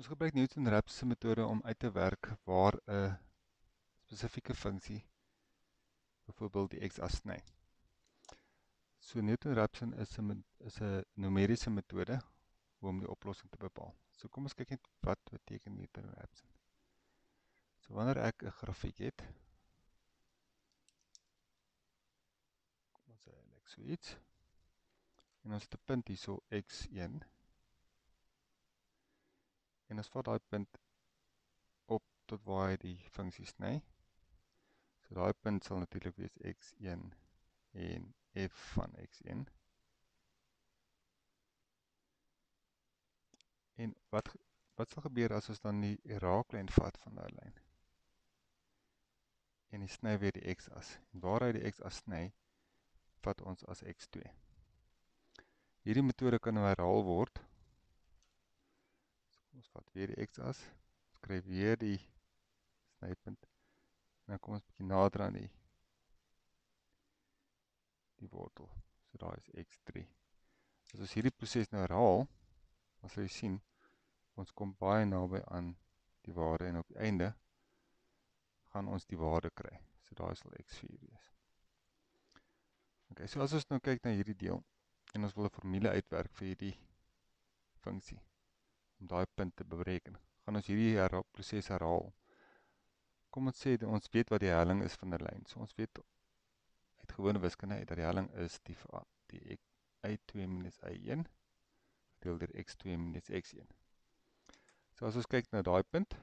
So ons gebruik Newton-Raphson se metode om uit te werk waar 'n spesifieke funksie byvoorbeeld die x-as sny. So Newton-Raphson is 'n is 'n numeriese metode om die oplossing te bepaal. So kom ons kyk net wat beteken Newton-Raphson. So wanneer ek 'n grafiek het, kom ons sê ek so iets en ons het 'n punt hierso x1 en ons vat daai punt op tot waar hy die funksie sny. So daai punt sal natuurlik wees x1 en f van x1. En wat wat sal gebeur as ons dan die raaklyn vat van daai lyn? En die sny weer die x-as. En waar hy die x-as sny, vat ons as x2. Hierdie metode kan nou herhaal word Ons vat weer die x-as. Skryf weer die snypunt. En dan kom ons bietjie nader aan die die wortel. So daar is x3. As ons hierdie proses nou herhaal, dan sal jy sien ons kom baie naby aan die waarde en op die einde gaan ons die waarde kry. So daar sal x4 wees. OK, so as ons nou kyk na hierdie deel en ons wil 'n formule uitwerk vir hierdie funksie om daai punt te bereken. Gaan ons hierdie herhaal, proses herhaal. Kom ons sê ons weet wat die helling is van 'n lyn. So ons weet uit gewone wiskunde uit dat die helling is die die y2 minus y1 deel deur x2 minus x1. So as ons kyk na daai punt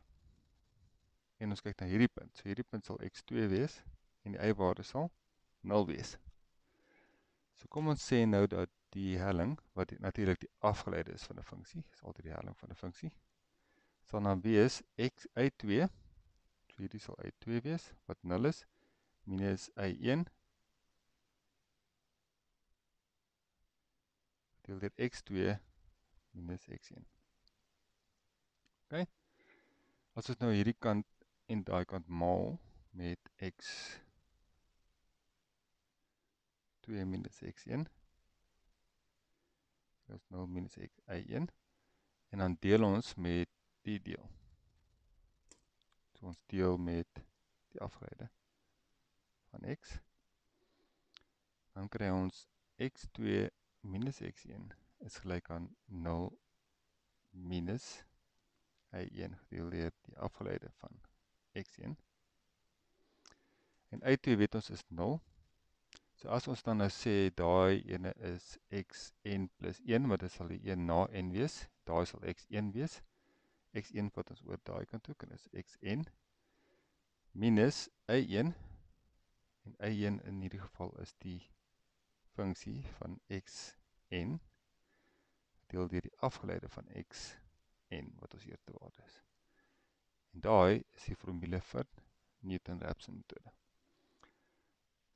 en ons kyk na hierdie punt. So hierdie punt sal x2 wees en die y-waarde sal 0 wees. So kom ons sê nou dat die helling wat natuurlik die afgeleide is van 'n funksie, is altyd die helling van 'n funksie. Sal dan wees x y2 so hierdie sal y2 wees wat 0 is minus y1 deel deur x2 minus x1. OK. As ons nou hierdie kant en daai kant maal met x 2 minus x1 is 0 minus x y1 en dan deel ons met die deel. So ons deel met die afgeleide van x. Dan kry ons x2 minus x1 is gelyk aan 0 minus y1 gedeel deur die afgeleide van x1. En y2 weet ons is 0 So as ons dan nou sê daai ene is xn plus 1, wat dit sal die 1 na n wees, daai sal x1 wees. x1 wat ons oor daai kant toe kan is xn minus y1 en y1 in hierdie geval is die funksie van xn deel deur die afgeleide van xn wat ons eerste waarde is. En daai is die formule vir Newton-Raphson metode.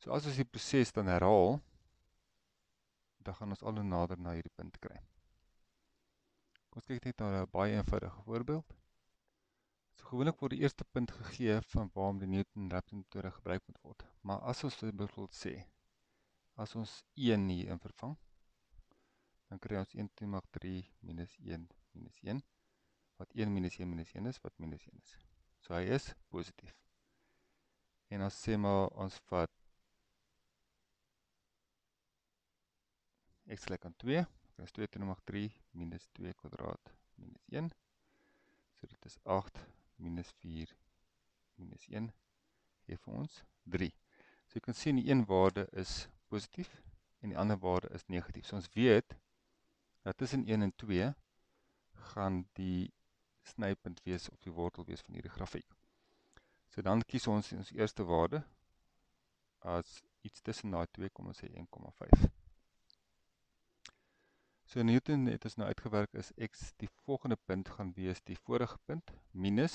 So as ons die proses dan herhaal, dan gaan ons al hoe nader na hierdie punt kry. Kom ons kyk net na 'n baie eenvoudige voorbeeld. So gewoonlik word die eerste punt gegee van waarom die Newton-Raphson metode gebruik moet word. Maar as ons byvoorbeeld sê as ons 1 hier in vervang, dan kry ons 1 2 mag 3 minus 1 minus 1 wat 1 minus 1 minus 1 is wat minus 1 is. So hy is positief. En as sê maar ons vat x gelyk aan 2. Ek is 2 te mag 3 minus 2 kwadraat minus 1. So dit is 8 minus 4 minus 1 gee vir ons 3. So jy kan sien die een waarde is positief en die ander waarde is negatief. So ons weet dat tussen 1 en 2 gaan die snypunt wees of die wortel wees van hierdie grafiek. So dan kies ons ons eerste waarde as iets tussen daai 2, kom ons sê 1,5. So Newton het ons nou uitgewerk is x die volgende punt gaan wees die vorige punt minus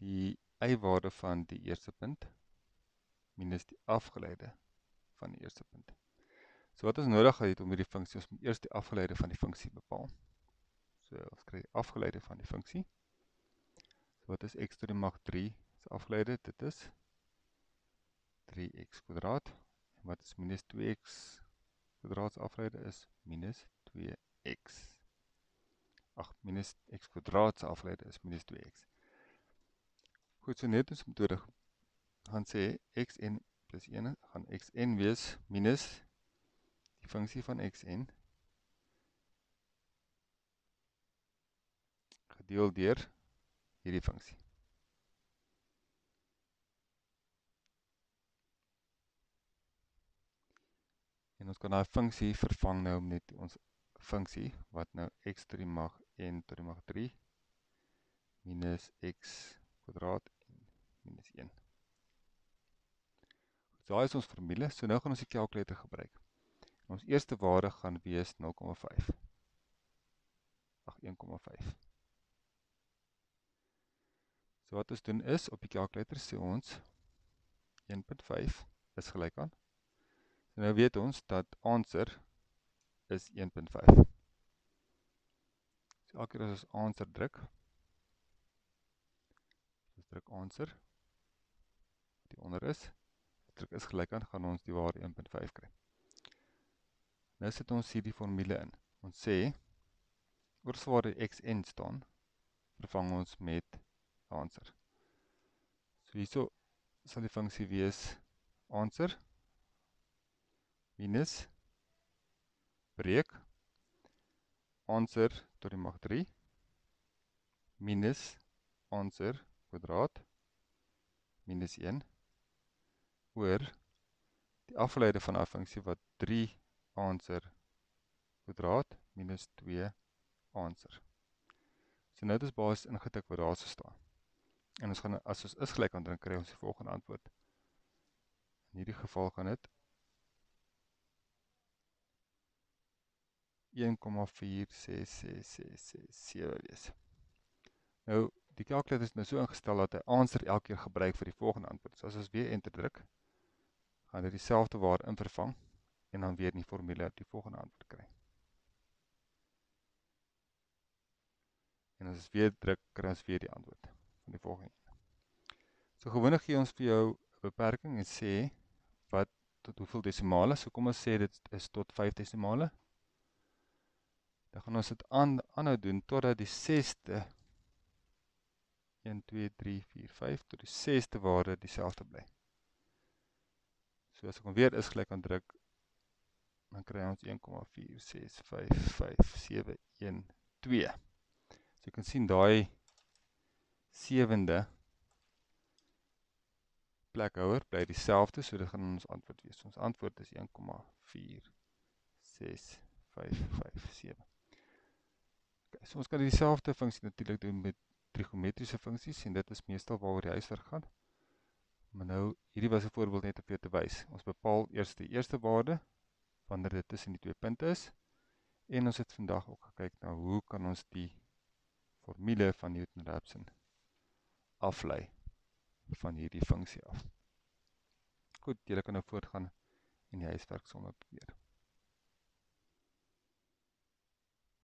die y-waarde van die eerste punt minus die afgeleide van die eerste punt. So wat ons nodig het om hierdie funksie ons moet eers die afgeleide van die funksie bepaal. So ons kry die afgeleide van die funksie. So wat is x tot die mag 3 se afgeleide? Dit is 3x kwadraat. En wat is minus 2x kwadraat afleide is minus 2x. ag minus x kwadraat se afgeleide is minus 2x. Goed, so net ons metode gaan sê xn plus 1 gaan xn wees minus die funksie van xn gedeel deur hierdie funksie. En ons kan daai funksie vervang nou met ons funksie wat nou x tot die mag n tot die mag 3 minus x kwadraat minus 1. So daai is ons formule. So nou gaan ons die kalkulator gebruik. En ons eerste waarde gaan wees 0,5. Ag 1,5. So wat ons doen is op die kalkulator sê ons 1.5 is gelyk aan So nou weet ons dat answer is 1.5. So elke keer as ons answer druk, ons druk answer, die onder is, druk is gelijk aan, gaan ons die waarde 1.5 kry. Nou sit ons hier die formule in. Ons sê, oors waar xn staan, vervang ons met answer. So hierso sal die funksie wees answer, minus breek answer tot die mag 3 minus answer kwadraat minus 1 oor die afgeleide van 'n funksie wat 3 answer kwadraat minus 2 answer. So nou het ons basies ingetik wat daar staan. En ons gaan as ons is gelyk aan dan kry ons die volgende antwoord. In hierdie geval gaan dit 1,46667 wees. Nou, die calculator is nou so ingestel dat hy answer elke keer gebruik vir die volgende antwoord. So as ons weer enter druk, gaan hy dieselfde waarde in vervang en dan weer in die formule die volgende antwoord kry. En as ons weer druk, kry ons weer die antwoord van die volgende. So gewoonlik gee ons vir jou 'n beperking en sê wat tot hoeveel desimale. So kom ons sê dit is tot 5 desimale dan gaan ons dit aan aanhou doen totdat die 6ste 1 2 3 4 5 tot die 6ste waarde dieselfde bly. So as ek hom weer is gelyk aan druk dan kry ons 1,4655712. So jy kan sien daai sewende plekhouer bly dieselfde, so dit gaan ons antwoord wees. Ons antwoord is 1,46557. So ons kan dieselfde funksie natuurlik doen met trigonometriese funksies en dit is meestal waaroor die huiswerk gaan. Maar nou hierdie was 'n voorbeeld net om vir jou te wys. Ons bepaal eers die eerste waarde wanneer dit tussen die twee punte is en ons het vandag ook gekyk na hoe kan ons die formule van Newton-Raphson aflei van hierdie funksie af. Goed, julle kan nou voortgaan en die huiswerk sommer probeer.